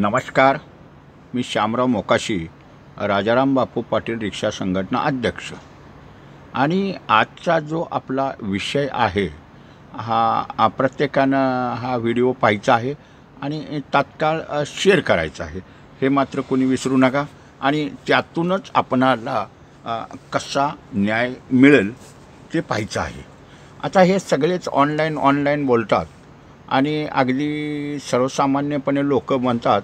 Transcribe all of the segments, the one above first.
नमस्कार. मी श्यामराव मोकाशी राजाराम बापू पाटील रिक्षा संघटना अध्यक्ष. आणि आजचा जो आपला विषय आहे हा प्रत्येकानं हा व्हिडिओ पाहायचा आहे आणि तात्काळ शेअर करायचा आहे. हे मात्र कोणी विसरू नका आणि त्यातूनच आपणाला कसा न्याय मिळेल ते पाहायचं आहे. आता हे सगळेच ऑनलाईन ऑनलाईन बोलतात. आणि अगदी सर्वसामान्यपणे लोक म्हणतात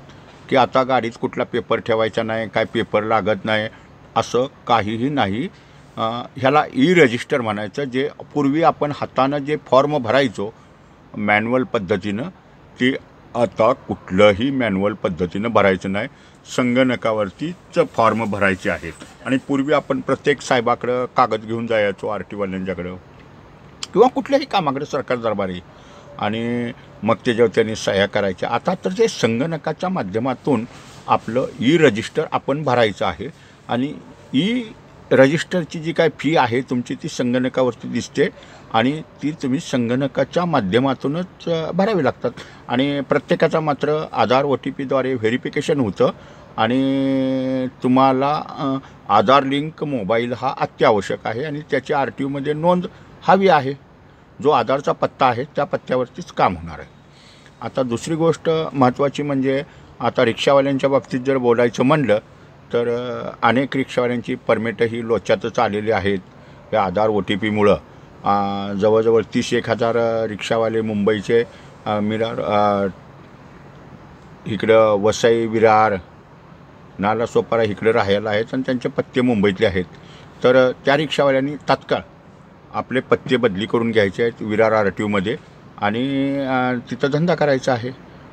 की आता गाडीत कुठला पेपर ठेवायचा नाही काय पेपर लागत नाही असं काहीही नाही. ह्याला ई रजिस्टर म्हणायचं जे पूर्वी आपण हातानं जे फॉर्म भरायचो मॅन्युअल पद्धतीनं ते आता कुठलंही मॅन्युअल पद्धतीनं भरायचं नाही. संगणकावरतीच फॉर्म भरायचे आहेत. आणि पूर्वी आपण प्रत्येक साहेबाकडं कागद घेऊन जायचो आर टीवाल्यांच्याकडं किंवा कुठल्याही कामाकडे सरकार दरबारी. आणि मग त्याच्यावर त्यांनी सह्या करायच्या आता तर ते संगणकाच्या माध्यमातून आपलं ई रजिस्टर आपण भरायचं आहे आणि ई रजिस्टरची जी काय फी आहे तुमची ती संगणकावरती दिसते आणि ती तुम्ही संगणकाच्या माध्यमातूनच भरावी लागतात. आणि प्रत्येकाचा मात्र आधार ओ टी पीद्वारे व्हेरिफिकेशन होतं आणि तुम्हाला आधार लिंक मोबाईल हा अत्यावश्यक आहे आणि त्याची आर टी ओमध्ये नोंद हवी आहे. जो आधारचा पत्ता आहे त्या पत्त्यावरतीच काम होणार आहे. आता दुसरी गोष्ट महत्त्वाची म्हणजे आता रिक्षावाल्यांच्या बाबतीत जर बोलायचं म्हणलं तर अनेक रिक्षावाल्यांची परमिटही लोच्यातच आलेली आहेत. या आधार ओ टी पीमुळं. जवळजवळ तीस एक हजार रिक्षावाले मुंबईचे मिरार इकडं वसई विरार नालासोपारा इकडे राहायला आहेत आणि त्यांचे पत्ते मुंबईतले आहेत. तर त्या रिक्षावाल्यांनी तात्काळ आपले पत्ते बदली करून घ्यायचे आहेत विरार आर टी ओमध्ये आणि तिथं धंदा करायचा आहे.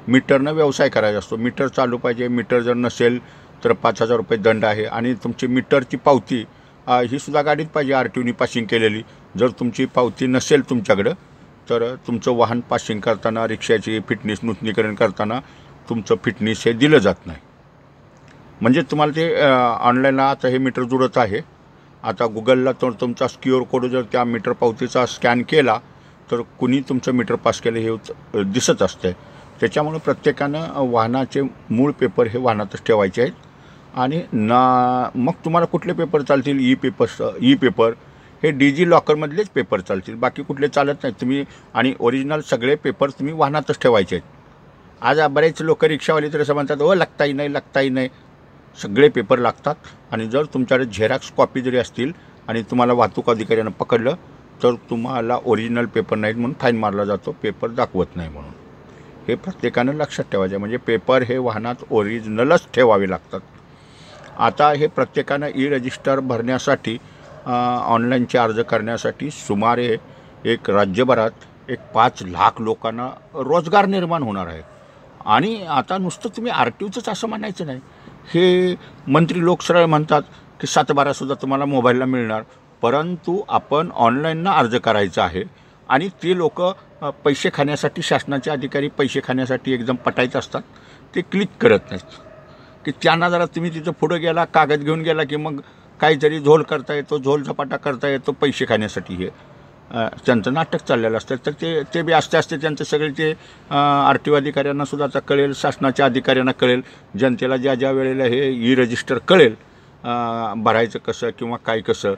मीटरनं व्यवसाय करायचा असतो. मीटर चालू पाहिजे. मीटर जर नसेल तर पाच हजार रुपये दंड आहे. आणि तुमची मीटरची पावती ही सुद्धा गाडीत पाहिजे. आर टी ओनी पासिंग केलेली. जर तुमची पावती नसेल तुमच्याकडं तर तुमचं वाहन पासिंग करताना रिक्षाची फिटनेस नूतनीकरण करताना तुमचं फिटनेस हे दिलं जात नाही. म्हणजे तुम्हाला ते ऑनलाईन आता हे मीटर जुळत आहे. आता गुगलला तर तुमचा क्यू आर कोड जर त्या मीटर पावतीचा स्कॅन केला तर कुणी तुमचं मीटर पास केलं हे दिसत असतं. त्याच्यामुळे प्रत्येकानं वाहनाचे मूळ पेपर हे वाहनातच ठेवायचे आहेत. आणि ना मग तुम्हाला कुठले पेपर चालतील? ई पेपर्स ई पेपर हे डिजी लॉकरमधलेच पेपर चालतील. बाकी कुठले चालत नाहीत. तुम्ही आणि ओरिजिनल सगळे पेपर तुम्ही वाहनातच ठेवायचे आहेत. आज बरेच लोक रिक्षावाले तर असं म्हणतात ओ लागताही नाही लागताही नाही. सगळे पेपर लागतात आणि जर तुमच्याकडे झेरॉक्स कॉपी जरी असतील आणि तुम्हाला वाहतूक अधिकाऱ्यानं पकडलं तर तुम्हाला ओरिजिनल पेपर नाहीत म्हणून फाईन मारला जातो. पेपर दाखवत नाही म्हणून. हे प्रत्येकानं लक्षात ठेवायचं म्हणजे पेपर हे वाहनात ओरिजिनलच ठेवावे लागतात. आता हे प्रत्येकानं ई रजिस्टर भरण्यासाठी ऑनलाईनचे अर्ज करण्यासाठी सुमारे एक राज्यभरात एक पाच लाख लोकांना रोजगार निर्माण होणार आहे. आणि आता नुसतं तुम्ही आर टी ओचंच असं म्हणायचं नाही. हे मंत्री लोक सरळ म्हणतात की सातबारासुद्धा तुम्हाला मोबाईलला मिळणार. परंतु आपण ऑनलाईननं अर्ज करायचा आहे आणि ते लोक पैसे खाण्यासाठी शासनाचे अधिकारी पैसे खाण्यासाठी एकदम पटायचे असतात ते क्लिक करत नाहीत. की त्यांना जरा तुम्ही तिथं पुढं गेला कागद घेऊन गेला की मग काहीतरी झोल करता येतो झोल झपाटा करता येतो पैसे खाण्यासाठी हे. त्यांचं नाटक चाललेलं असतं तर ते ते बी असते असते त्यांचं सगळे ते आर टी ओ अधिकाऱ्यांना सुद्धा आता कळेल शासनाच्या अधिकाऱ्यांना कळेल जनतेला ज्या ज्या वेळेला हे ई रजिस्टर कळेल भरायचं कसं किंवा काय कसं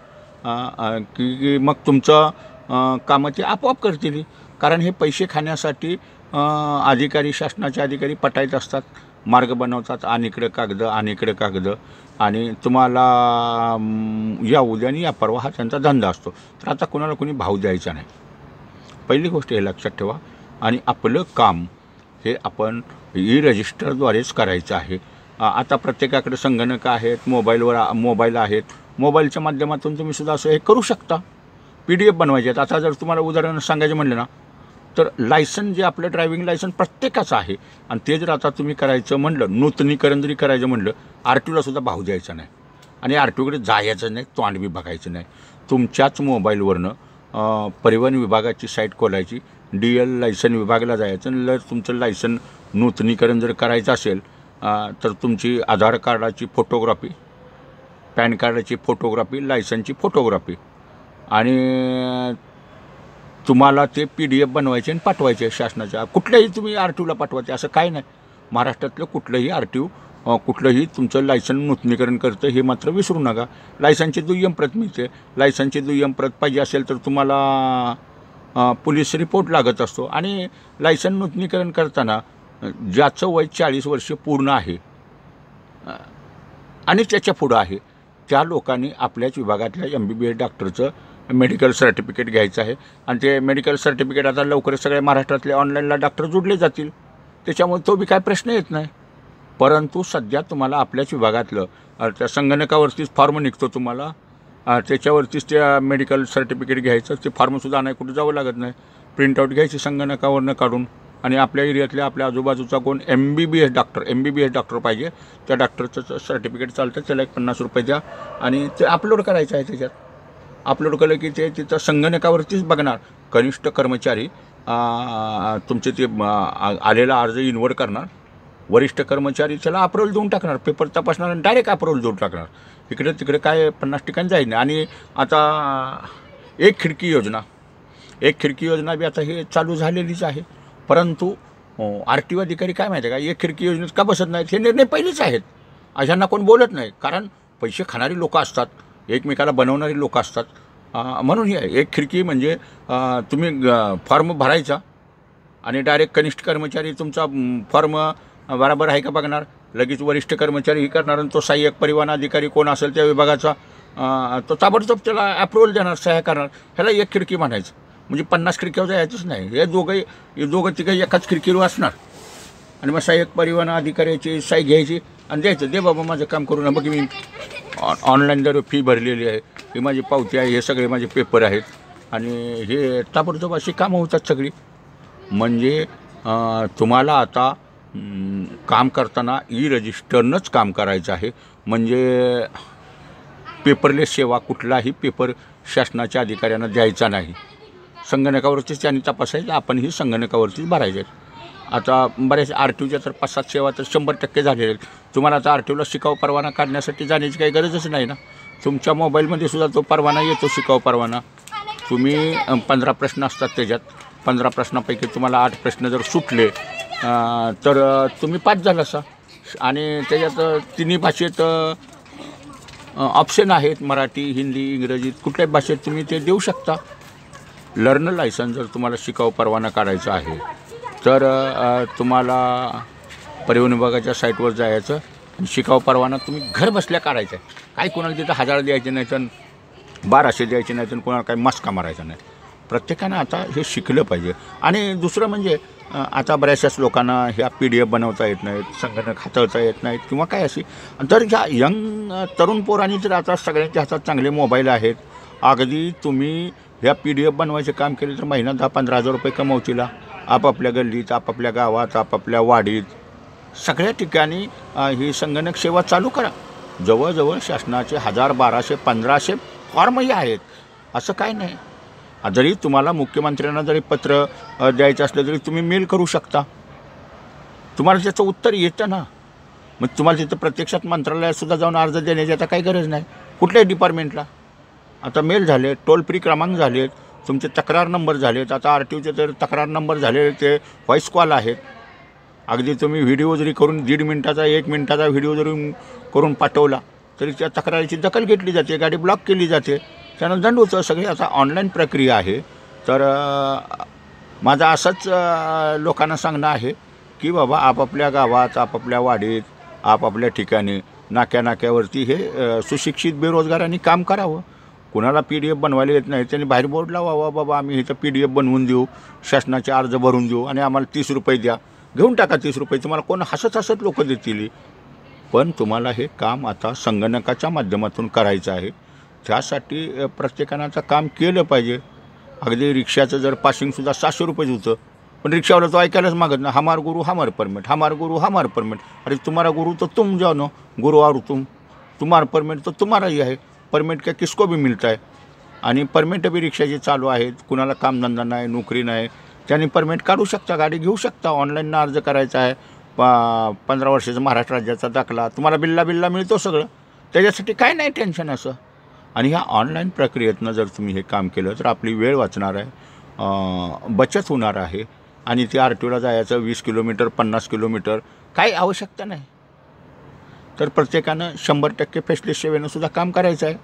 की मग तुमचं कामं ते आपोआप करतील. कारण हे पैसे खाण्यासाठी अधिकारी शासनाचे अधिकारी पटायत असतात मार्ग बनवतात आणि इकडं कागदं आणि इकडं आणि तुम्हाला या उद्या आणि या परवा हा त्यांचा धंदा असतो. तर आता कोणाला कोणी भाव द्यायचा नाही. पहिली गोष्ट हे लक्षात ठेवा. आणि आपलं काम हे आपण ई रजिस्टरद्वारेच करायचं आहे. आता प्रत्येकाकडे संगणक आहेत मोबाईलवर मोबाईल आहेत. मोबाईलच्या माध्यमातून तुम्ही सुद्धा असं हे करू शकता. पी डी एफ बनवायचे आहेत. आता जर तुम्हाला उदाहरण सांगायचं म्हणलं ना तर लायसन जे आपलं ड्रायव्हिंग लायसन प्रत्येकाचं आहे. आणि ते जर आता तुम्ही करायचं म्हणलं नूतनीकरण जरी करायचं म्हणलं आर टी ओला सुद्धा भाव द्यायचा नाही. आणि आर टी ओकडे जायचं नाही तोंड बी बघायचं नाही. तुमच्याच मोबाईलवरनं परिवहन विभागाची साईट खोलायची डी एल लायसन विभागाला जायचं ल तुमचं लायसन नूतनीकरण जर करायचं असेल तर तुमची आधार कार्डाची फोटोग्राफी पॅन कार्डाची फोटोग्राफी लायसनची फोटोग्राफी. आणि तुम्हाला ते पी डी एफ बनवायचे आणि पाठवायचे शासनाच्या. कुठल्याही तुम्ही आर टी ओला पाठवायचे असं काय नाही. महाराष्ट्रातलं कुठलंही आर टी ओ कुठलंही तुमचं लायसन नूतनीकरण करतं हे मात्र विसरू नका. लायसनची दुय्यम प्रत मिळते. लायसनची दुय्यम प्रत पाहिजे असेल तर तुम्हाला पोलीस रिपोर्ट लागत असतो. आणि लायसन नूतनीकरण करताना ज्याचं वय चाळीस वर्ष पूर्ण आहे आणि त्याच्या पुढं आहे त्या लोकांनी आपल्याच विभागातल्या एम बी बी एस डॉक्टरचं मेडिकल सर्टिफिकेट घ्यायचं आहे. आणि ते मेडिकल सर्टिफिकेट आता लवकरच सगळ्या महाराष्ट्रातले ऑनलाईनला डॉक्टर जोडले जातील. त्याच्यामुळे तो बी काय प्रश्न येत नाही. परंतु सध्या तुम्हाला आपल्याच विभागातलं त्या संगणकावरतीच फॉर्म निघतो तुम्हाला. त्याच्यावरतीच त्या मेडिकल सर्टिफिकेट घ्यायचं ते फॉर्मसुद्धा नाही कुठं जावं लागत नाही. प्रिंटआउट घ्यायची संगणकावरनं काढून आणि आपल्या एरियातल्या आपल्या आजूबाजूचा कोण M B B S doctor M B B S doctor पाहिजे त्या डॉक्टरचं सर्टिफिकेट चालतं त्याला एक पन्नास रुपये द्या आणि ते अपलोड करायचं आहे त्याच्यात. अपलोड केलं की ते तिथं संगणकावरतीच बघणार. कनिष्ठ कर्मचारी तुमचे ते आलेला अर्ज इन्व्हर्ट करणार. वरिष्ठ कर्मचारी त्याला अप्रोल देऊन टाकणार. पेपर तपासणार आणि डायरेक्ट अप्रोल देऊन टाकणार. इकडे तिकडे काय पन्नास ठिकाणी जाईल नाही. आणि आता एक खिडकी योजना. एक खिडकी योजना बी आता हे चालू झालेलीच आहे. परंतु आर टी ओ अधिकारी काय माहिती आहे का? एक खिडकी योजनेत का बसत नाहीत? हे निर्णय पहिलेच आहेत. अशांना कोण बोलत नाही. कारण पैसे खाणारी लोकं असतात. एकमेकाला बनवणारी लोकं असतात. म्हणून हे आहे. एक खिडकी म्हणजे तुम्ही फॉर्म भरायचा. आणि डायरेक्ट कनिष्ठ कर्मचारी तुमचा फॉर्म बराबर आहे का बघणार? लगेच वरिष्ठ कर्मचारी हे करणार आणि तो सहाय्यक परिवहन अधिकारी कोण असेल त्या विभागाचा तो ताबडतोब त्याला अप्रुव्हल देणार सह्या करणार. ह्याला एक खिडकी म्हणायचं. म्हणजे पन्नास खिडक्यावर जायचंच नाही. हे दोघंही हे दोघं तिघं एकाच खिडकीवर असणार. आणि मग सहाय्यक परिवहन अधिकाऱ्याची साई घ्यायची आणि द्यायचं. दे बाबा माझं काम करू ना बघ मी ऑ- ऑनलाईन जर फी भरलेली आहे. ही माझी पावती आहे. हे सगळे माझे पेपर आहेत. आणि हे ताबडतोब अशी कामं होतात सगळी. म्हणजे तुम्हाला आता काम करताना ई रजिस्टरनंच काम करायचं आहे. म्हणजे पेपरलेस सेवा कुठलाही पेपर शासनाच्या अधिकाऱ्यांना द्यायचा नाही. संगणकावरतीच त्यांनी तपासायचं आपणही संगणकावरतीच भरायचे आता बऱ्याच आर टी ओच्या तर पाच सात सेवा तर शंभर टक्के झालेल्या आहेत. तुम्हाला आता आर टी ओला शिकाऊ परवाना काढण्यासाठी जाण्याची काही गरजच नाही ना? तुमच्या मोबाईलमध्ये सुद्धा तो परवाना येतो शिकाऊ परवाना. तुम्ही पंधरा प्रश्न असतात त्याच्यात. पंधरा प्रश्नापैकी तुम्हाला आठ प्रश्न जर सुटले तर तुम्ही पाच झाला असा. आणि त्याच्यात तिन्ही भाषेत ऑप्शन आहेत मराठी हिंदी इंग्रजीत कुठल्याही भाषेत तुम्ही ते देऊ शकता. लर्न लायसन जर तुम्हाला शिकाऊ परवाना काढायचा आहे तर तुम्हाला परिवहन विभागाच्या साईटवर जायचं आणि शिकाऊ परवाना तुम्ही घर बसल्या काढायचा आहे. काय कोणाला तिथं हजार द्यायचे नाही तर बाराशे द्यायचे नाही तर कोणाला काही मस्का मारायचा नाही. प्रत्येकानं आता हे शिकलं पाहिजे. आणि दुसरं म्हणजे आता बऱ्याचशाच लोकांना ह्या पी डी एफ बनवता येत नाहीत संगणक हाताळता येत नाहीत किंवा काय अशी. तर ह्या यंग तरुण पोरांनी जर आता सगळ्यांच्या हातात चांगले मोबाईल आहेत. अगदी तुम्ही ह्या पी डी एफ बनवायचे काम केले तर महिना दहा पंधरा हजार रुपये कमवतीला. आपापल्या गल्लीत आपापल्या गावात आपापल्या वाडीत. सगळ्या ठिकाणी ही संगणक सेवा चालू करा. जवळजवळ शासनाचे हजार बाराशे पंधराशे फॉर्मही आहेत. असं काय नाही. जरी तुम्हाला मुख्यमंत्र्यांना जरी पत्र द्यायचं असलं तरी तुम्ही मेल करू शकता. तुम्हाला त्याचं उत्तर येतं ना मग तुम्हाला तिथं प्रत्यक्षात मंत्रालयातसुद्धा जाऊन अर्ज देण्याची आता काही गरज नाही. कुठल्याही डिपार्टमेंटला आता मेल झाले टोल फ्री क्रमांक झालेत तुमचे तक्रार नंबर झालेत आता आर टी ओचे तर तक्रार नंबर झाले ते व्हॉईस कॉल आहेत. अगदी तुम्ही व्हिडिओ जरी करून दीड मिनटाचा एक मिनटाचा व्हिडिओ जरी करून पाठवला तरी त्या तक्रारीची दखल घेतली जाते गाडी ब्लॉक केली जाते. त्यानं दंड होतं सगळी आता ऑनलाईन प्रक्रिया आहे. तर माझं असंच लोकांना सांगणं आहे की बाबा आपापल्या गावात आपापल्या वाडीत आपापल्या ठिकाणी नाक्या नाक्यावरती हे सुशिक्षित बेरोजगारांनी काम करावं. कुणाला पी डी एफ बनवायला येत नाही त्यांनी बाहेर बोर्ड लावावा बाबा आम्ही इथं पी डी एफ बनवून देऊ शासनाचे अर्ज भरून देऊ आणि आम्हाला तीस रुपये द्या. घेऊन टाका तीस रुपये तुम्हाला कोण हसत हसत लोक देतील. पण तुम्हाला हे काम आता संगणकाच्या माध्यमातून करायचं आहे. त्यासाठी प्रत्येकानं आता काम केलं पाहिजे. अगदी रिक्षाचं जर पासिंगसुद्धा सातशे रुपये होतं. पण रिक्षावाला तो ऐकायलाच मागत ना हमार गुरु हमार परमिट हमार गुरु हमार परमिट. अरे तुम्हारा गुरु तर तुम जानो गुरु और तुम तुम्हारा परमिट तर तुम्हालाही आहे परमिट काय किसको भी मिळत आहे आणि परमिट बी रिक्षाचे चालू आहेत कुणाला कामधंदा नाही नोकरी नाही त्यांनी परमिट काढू शकता गाडी घेऊ शकता ऑनलाईन अर्ज करायचा आहे प पंधरा वर्षाचा महाराष्ट्र राज्याचा दाखला तुम्हाला बिल्ला बिल्ला मिळतो सगळं. त्याच्यासाठी काय नाही टेन्शन असं. आणि ह्या ऑनलाईन प्रक्रियेतनं जर तुम्ही हे काम केलं तर आपली वेळ वाचणार आहे बचत होणार आहे. आणि ते आर टी ओला जायचं वीस किलोमीटर पन्नास किलोमीटर काही आवश्यकता नाही. तर प्रत्येकानं शंभर टक्के फेसलेस सेवेनं सुद्धा काम करायचं आहे.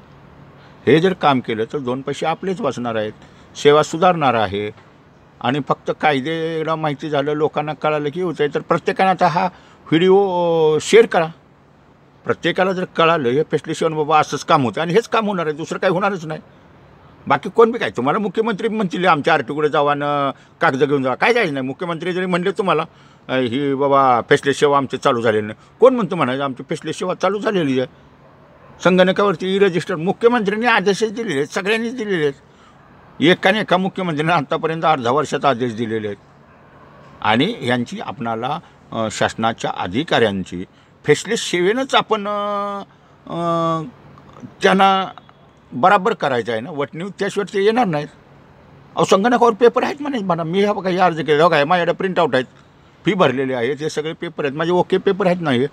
हे जर काम केलं तर दोन पैसे आपलेच वाचणार आहेत. सेवा सुधारणार आहे. आणि फक्त कायदेला माहिती झालं लोकांना कळालं की होतं आहे तर प्रत्येकानं आता हा व्हिडिओ शेअर करा. प्रत्येकाला जर कळालं हे फेसलेस बाबा असंच काम होतं आणि हेच काम होणार आहे दुसरं काही होणारच नाही. बाकी कोण बी काय तुम्हाला मुख्यमंत्री म्हणतील आमच्या आरटीकडे जावा न कागद घेऊन जा काय जायचं नाही. मुख्यमंत्री जरी म्हणले तुम्हाला ही बाबा फेसलेस सेवा आमची चालू झालेली नाही. कोण म्हणतो म्हणायचं आमची फेसलेस सेवा चालू झालेली आहे. संगणकावरती ई रजिस्टर मुख्यमंत्र्यांनी आदेशच दिलेले आहेत सगळ्यांनीच दिलेले आहेत. एकाने एका मुख्यमंत्र्यांनी आत्तापर्यंत अर्धा वर्षात आदेश दिलेले आहेत. आणि यांची आपणाला शासनाच्या अधिकाऱ्यांची फेसलेस सेवेनंच आपण त्यांना बराबर करायचं आहे ना. वटणीव त्याशिवाय ते येणार नाहीत. अहो संगणकावर पेपर आहेत म्हणे. म्हणा मी हा काही अर्ज केला. बघा हे माझ्याकडे प्रिंटआउट आहेत. फी भरलेली आहे. ते सगळे पेपर आहेत. माझे ओके पेपर आहेत नाही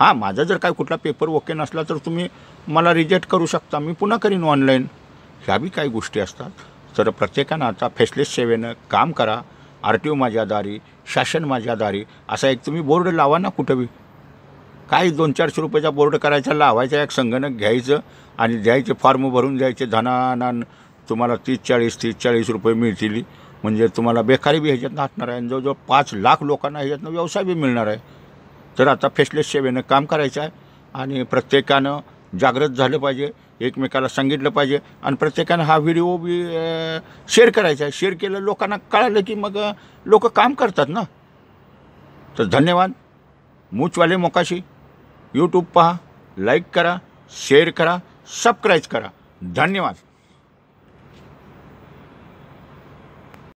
हां. माझा जर काय कुठला पेपर ओके नसला तर तुम्ही मला रिजेक्ट करू शकता. मी पुन्हा करीन ऑनलाईन ह्या बी काही गोष्टी असतात. तर प्रत्येकानं आता फेसलेस सेवेनं काम करा. आर टी ओ माझ्या दारी शासन माझ्या दारी. असा एक तुम्ही बोर्ड लावा ना कुठं बी. काही दोन चारशे रुपयाचा बोर्ड करायचा लावायचा एक संगणक घ्यायचं आणि द्यायचे फॉर्म भरून द्यायचे. धनानान तुम्हाला तीस चाळीस तीस चाळीस रुपये मिळतील. म्हणजे तुम्हाला बेकारी बी ह्याच्यातनं हटणार आहे. आणि जवळजवळ पाच लाख लोकांना ह्याच्यातनं व्यवसाय बी मिळणार आहे. तर आता फेसलेस सेवेनं काम करायचं आहे आणि प्रत्येकानं जागृत झालं पाहिजे एकमेकाला सांगितलं पाहिजे आणि प्रत्येकानं हा व्हिडिओ बी शेअर करायचा आहे. शेअर केलं लोकांना कळालं की मग लोक काम करतात ना. तर धन्यवाद. मूचवाले मोकाशी. यूट्यूब पहा लाईक करा शेअर करा सबस्क्राईब करा. धन्यवाद.